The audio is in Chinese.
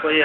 可以。